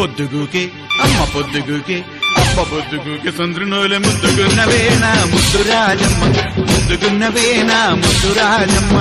పొద్దుగుకే అమ్మ పొద్దుగుకే అమ్మ పొద్దుగుకే చంద్రునోలే ముద్దుగున్నవేనా ముద్దురాజమ్మ ముద్దుగున్నవేనా ముద్దురాజమ్మ.